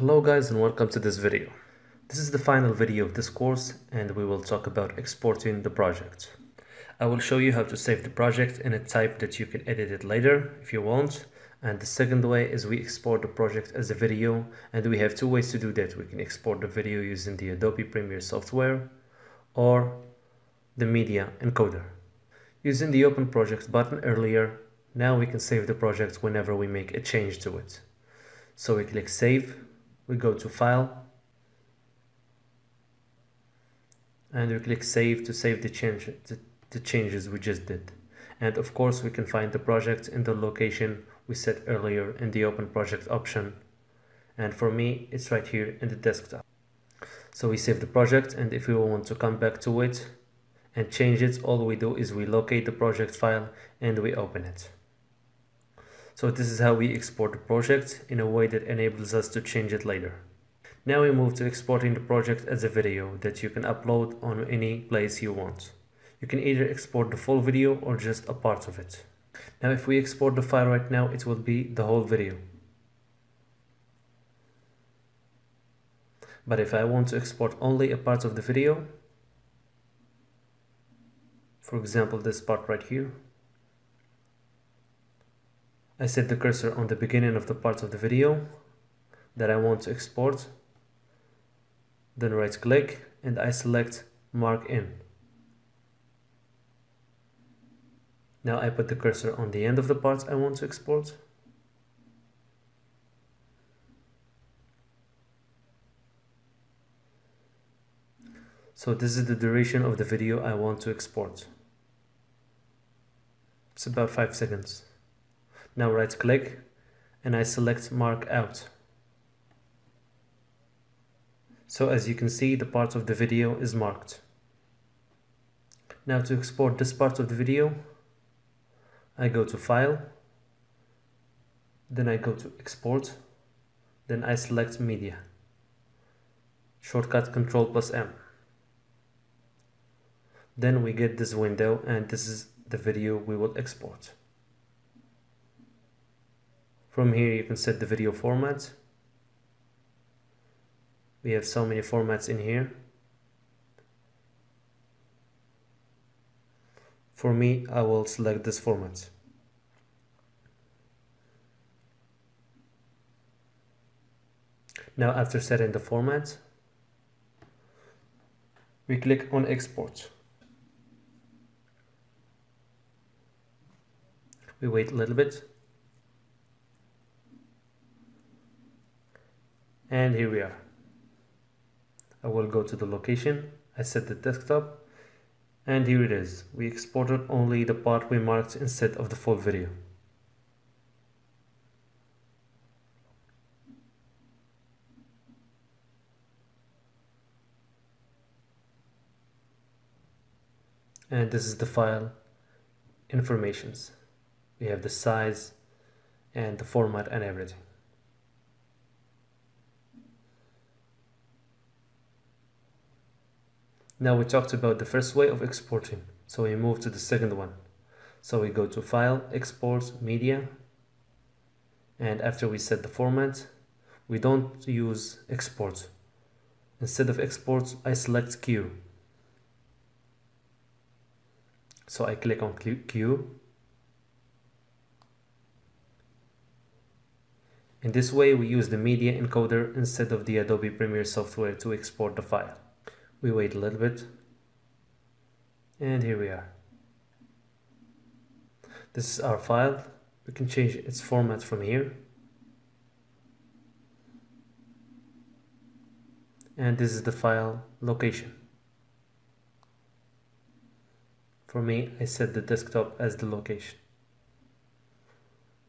Hello guys and welcome to this video. This is the final video of this course and we will talk about exporting the project. I will show you how to save the project in a type that you can edit it later if you want. And the second way is we export the project as a video and we have two ways to do that. We can export the video using the Adobe Premiere software or the media encoder. Using the open project button earlier, now we can save the project whenever we make a change to it. So we click save we go to file. And we click save to save the change the, the changes we just did. And of course we can find the project in the location we set earlier in the open project option. And for me it's right here in the desktop. So we save the project and if we want to come back to it and change it all we do is we locate the project file and we open it so this is how we export the project in a way that enables us to change it later. Now we move to exporting the project as a video that you can upload on any place you want. You can either export the full video or just a part of it. Now if we export the file right now, it will be the whole video. But if I want to export only a part of the video, for example this part right here, I set the cursor on the beginning of the part of the video that I want to export. Then right click and I select mark in. Now I put the cursor on the end of the part I want to export. So this is the duration of the video I want to export. It's about 5 seconds. Now right click and I select mark out. So as you can see the part of the video is marked. Now to export this part of the video I go to file then I go to export then I select media shortcut control plus M then we get this window and this is the video we will export from here you can set the video format. We have so many formats in here. For me, I will select this format. Now after setting the format, we click on export. We wait a little bit and here we are. I will go to the location. I set the desktop. And here it is. We exported only the part we marked instead of the full video. And this is the file. Informations. We have the size and the format and everything Now we talked about the first way of exporting, so we move to the second one. So we go to File, Export, Media, and after we set the format, we don't use export. Instead of export, I select Queue. So I click on Queue. In this way, we use the media encoder instead of the Adobe Premiere software to export the file we wait a little bit. And here we are. This is our file. We can change its format from here. And this is the file location. For me I set the desktop as the location.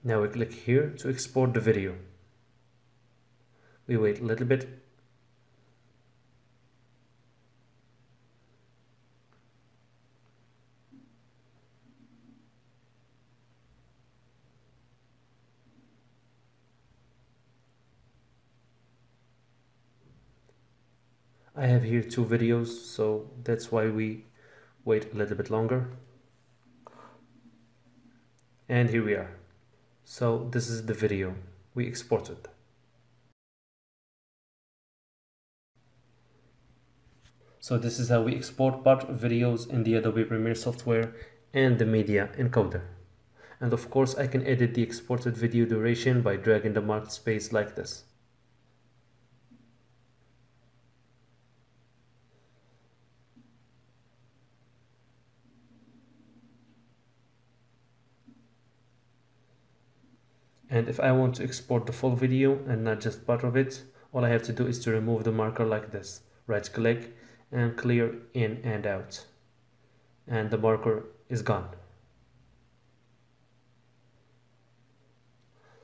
Now we click here to export the video. We wait a little bit I have here two videos so that's why we wait a little bit longer. And here we are. So this is the video we exported. So this is how we export part videos in the Adobe Premiere software and the media encoder. And of course I can edit the exported video duration by dragging the marked space like this. And if I want to export the full video and not just part of it all I have to do is to remove the marker like this. Right click and clear in and out. And the marker is gone.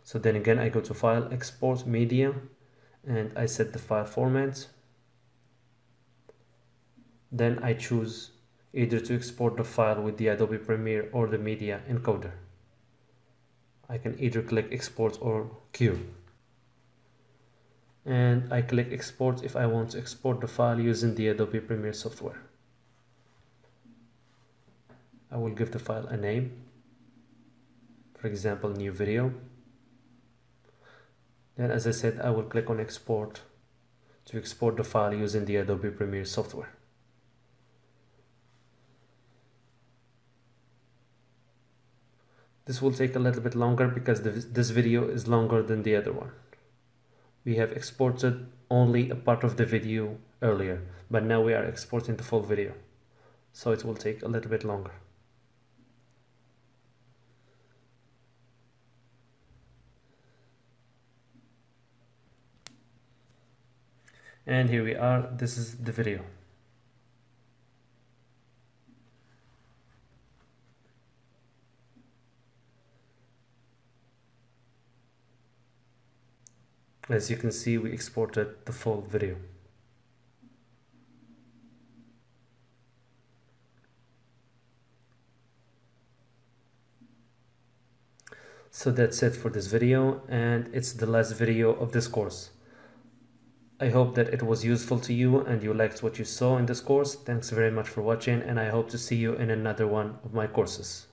So then again I go to file export media and I set the file format. Then I choose either to export the file with the Adobe Premiere or the media encoder I can either click export or queue and I click export if I want to export the file using the Adobe Premiere software. I will give the file a name, for example new video. Then as I said I will click on export to export the file using the Adobe Premiere software. This will take a little bit longer because this video is longer than the other one. We have exported only a part of the video earlier, but now we are exporting the full video. So it will take a little bit longer. And here we are, this is the video. As you can see, we exported the full video. So that's it for this video and it's the last video of this course. I hope that it was useful to you and you liked what you saw in this course. Thanks very much for watching and I hope to see you in another one of my courses.